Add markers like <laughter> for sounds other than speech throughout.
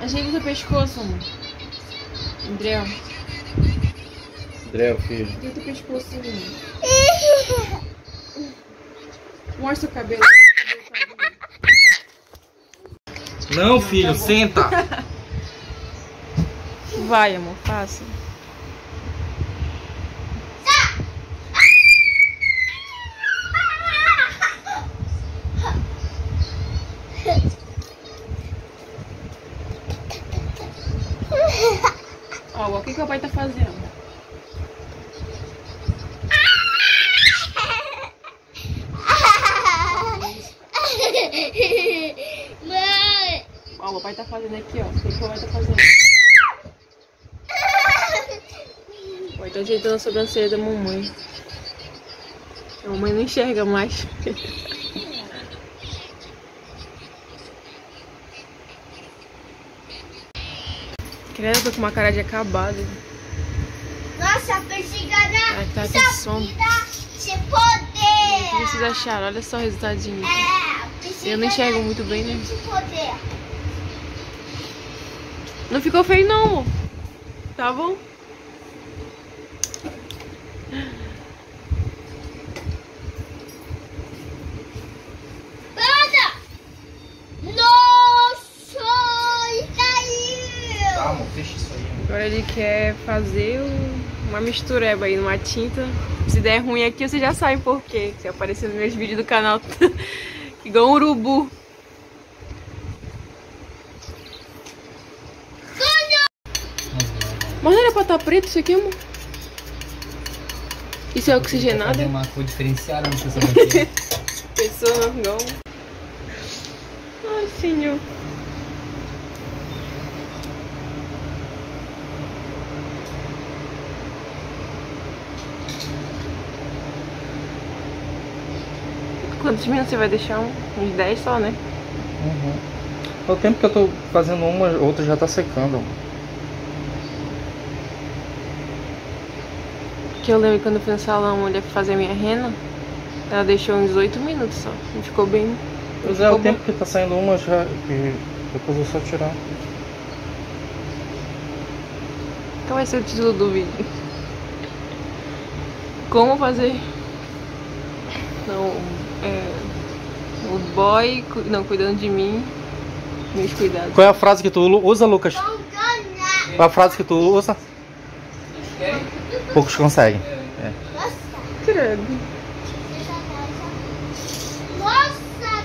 Ajeita o seu pescoço, amor. André. André, filho. Ajeita o pescoço, menino. <laughs> Mostra o cabelo. Não, filho, senta. <laughs> Vai, amor, faça. Ó, o que, que o pai tá fazendo? Mãe! Ó, o papai tá fazendo aqui, ó. O que, o papai tá fazendo? O pai tá ajeitando a sobrancelha da mamãe. A mamãe não enxerga mais. <laughs> Credo, tô com uma cara de acabado. Nossa, persigada! Ai, tá com sono. vida se O que poder! vocês acharam? Olha só o resultadinho. É, Eu não enxergo muito bem, né? Não ficou feio não, amor. Tá bom? Nada! Nossa! E daí? Tá, amor, fecha isso aí. Agora ele quer fazer uma mistureba aí numa tinta. Se der ruim aqui, você já sabe por quê. Se aparecer nos meus vídeos do canal, <laughs> igual um urubu. Não estar preto isso aqui, amor? Isso é oxigenado? Fazer uma cor diferenciada seu sabonete. <laughs> Pessoa não. Ai, senhor. Quantos minutos você vai deixar? Uns 10 só, né? Uhum. É o tempo que eu tô fazendo uma, outra já tá secando. Porque eu lembro que quando eu fui no salão, foi fazer a minha rena, ela deixou uns 8 minutos só. Não ficou bem. Pois é, o tempo que tá saindo uma já. que depois é só tirar. Qual vai ser o título do vídeo? Como fazer. Não, é. O boy. Não, cuidando de mim. Meus cuidados. Qual é a frase que tu usa, Lucas? Qual é a frase que tu usa? Poucos conseguem. É. Nossa! Credo. Nossa!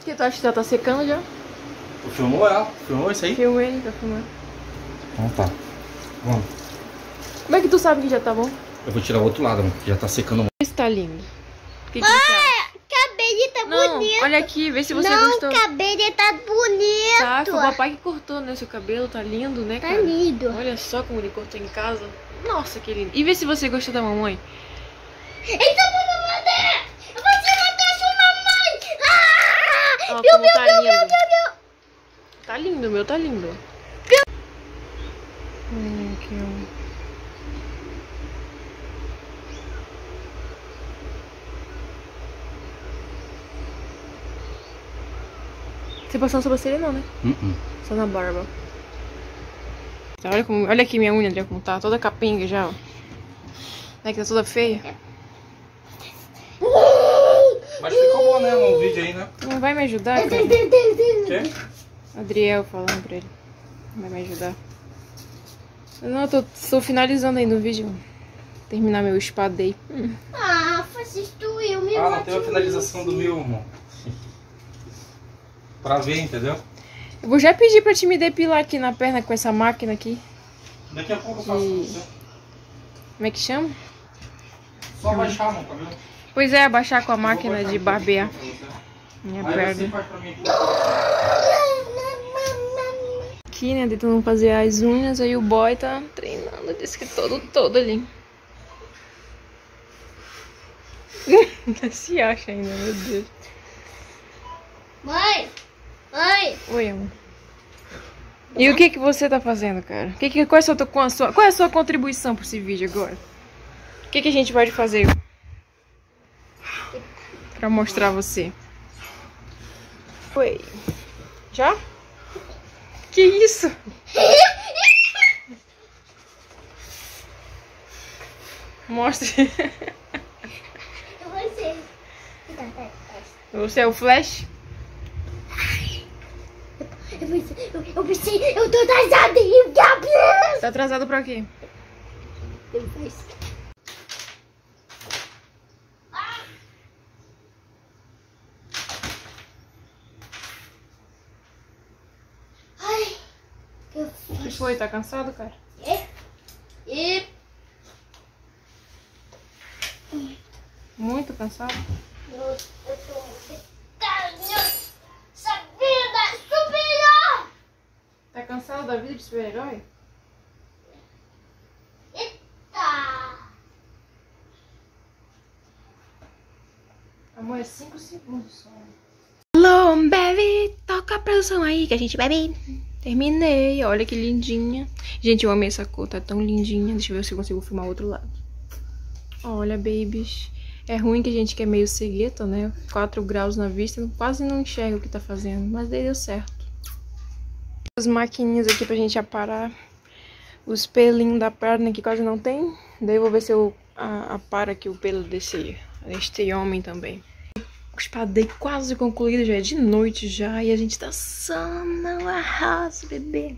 O que tu acha que já tá secando já? Tu filmou ela? Filmou isso aí? Filmei pra filmar. Então tá. Vamos. Como é que tu sabe que já tá bom? Eu vou tirar o outro lado, mano, que já tá secando. Se tá lindo. O que, que você Cabelo tá Não, bonito! olha aqui, vê se você não, gostou. cabelo tá bonito! Tá, foi o papai que cortou, né? Seu cabelo tá lindo, né, Tá cara? lindo! Olha só como ele cortou em casa. Nossa, que lindo. E vê se você gostou da mamãe. Então vamos matar! Você matou sua mamãe! Ah! Ó, Meu, meu, tá meu, lindo. meu, meu, meu! Tá lindo, o meu tá lindo. Hum, aqui, Você passou na sobrancelha não, né? Uh-uh. Só na barba. Tá, olha, como, olha aqui minha unha, André, como tá. Toda capenga já, ó. Né, que tá toda feia. Mas ficou bom, né? No vídeo aí, né? Não vai me ajudar, cara? Quê? Adriel falando pra ele. Vai me ajudar. Não, eu tô, tô finalizando aí no vídeo. Terminar meu espadei. Hum. Ah, destruiu meu Ah, não tem a finalização do meu, irmão. Pra ver, entendeu? Eu vou já pedir pra te me depilar aqui na perna com essa máquina aqui. Daqui a pouco eu faço você. Como é que chama? Só baixar, mano, cabelo. Pois é, abaixar com a máquina Eu de barbear minha Aí perna. Aqui, né, tentando fazer as unhas, aí o boy tá treinando, disse que todo, todo ali. <laughs> Ainda Se acha ainda, meu Deus. Mãe! Mãe! Oi, amor. E o que que você tá fazendo, cara? Que que, qual, é a sua, qual, é a sua contribuição pra esse vídeo agora? O que que a gente pode fazer pra mostrar você? Foi. Já? Que isso? <laughs> Mostre. Você é o Flash? Eu vou ser. Eu, tô atrasada e o Gabriel. Tá atrasado pra quê? Eu ser. Ai, eu O que foi? Tá cansado, cara? E Muito cansado? eu, eu tô muito essa vida é superior. Tá cansado da vida de super-herói? Eita. Amor, é 5 segundos só. Alô, bebe, toca a produção aí que a gente bebe. Terminei, olha que lindinha. Gente, eu amei essa cor, tá tão lindinha. Deixa eu ver se eu consigo filmar o outro lado. Olha, babies. É ruim que a gente quer meio cegueta, né? 4 graus na vista, quase não enxerga o que tá fazendo. Mas daí deu certo. As maquininhas aqui pra gente aparar os pelinhos da perna que quase não tem. Daí vou ver se eu aparo aqui o pelo desse, deste homem também. O espadeio quase concluído, já é de noite já. E a gente tá só no arraso, bebê.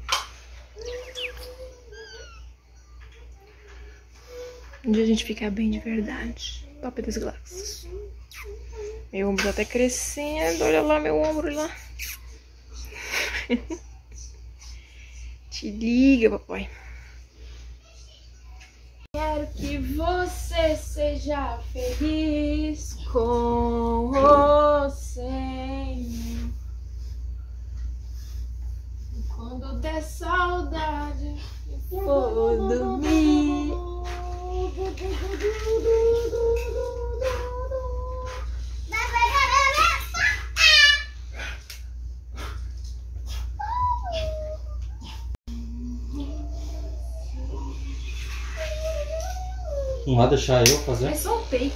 Um dia a gente ficar bem de verdade. Top dos galáxias. Meu ombro tá até crescendo. Olha lá meu ombro lá. <laughs> Te liga, papai. Quero que você seja feliz com você. Quando der saudade e for dormir. Não vai deixar eu fazer? É só um take.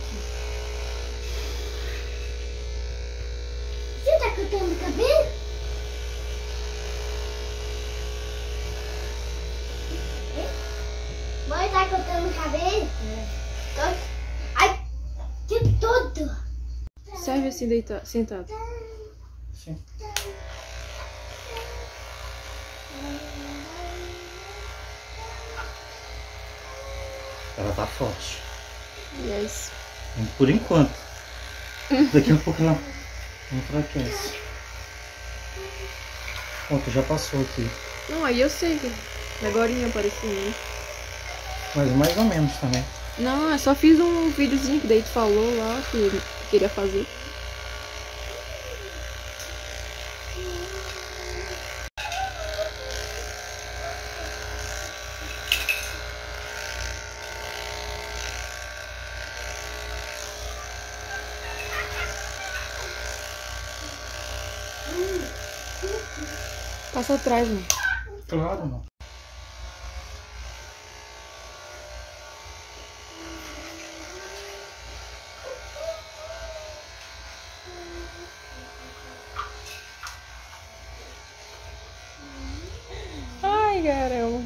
Você tá cortando o cabelo? Mãe tá cortando o cabelo? É. Ai, que tudo! Serve assim deitado, sentado. Sim. Ela tá forte. Yes. Por enquanto. Daqui a pouco ela enfraquece. Tu já passou aqui. Não, aí eu sei que agora apareceu. né? Mas mais ou menos também. Não, eu só fiz um videozinho que daí tu falou lá que queria fazer. Passa atrás, mano. Claro, não. Ai, caramba.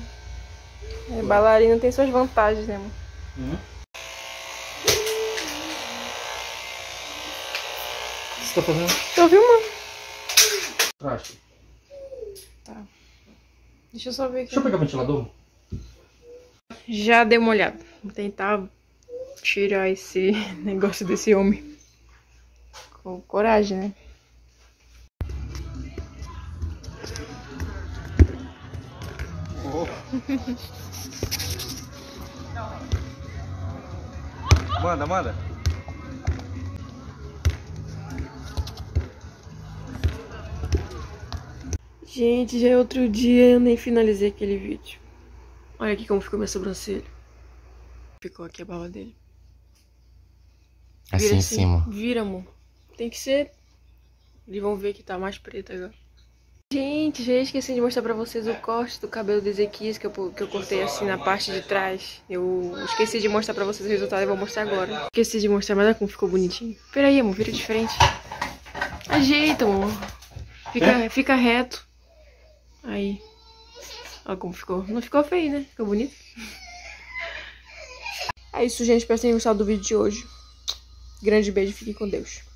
É, bailarina tem suas vantagens, né, mano? Hum? O que você tá fazendo? Tô filmando. Traste. Deixa eu só ver aqui. Deixa eu pegar o ventilador. Já dei uma olhada. Vou tentar tirar esse <laughs> negócio desse homem. Com coragem, né? Manda, manda. Gente, já é outro dia eu nem finalizei aquele vídeo. Olha aqui como ficou minha sobrancelha. Ficou aqui a barba dele. Assim Vira em cima. Vira, amor. Tem que ser. Eles vão ver que tá mais preto agora. Gente, já esqueci de mostrar pra vocês o corte do cabelo do Ezequias que eu, que eu cortei assim na parte de trás. Eu esqueci de mostrar pra vocês o resultado e vou mostrar agora. Esqueci de mostrar, mas olha como ficou bonitinho. Peraí, amor, vira de frente. Ajeita, amor. Fica, fica reto. Aí. Olha como ficou. Não ficou feio, né? Ficou bonito. É isso, gente. Espero que tenham gostado do vídeo de hoje. Grande beijo. Fiquem com Deus.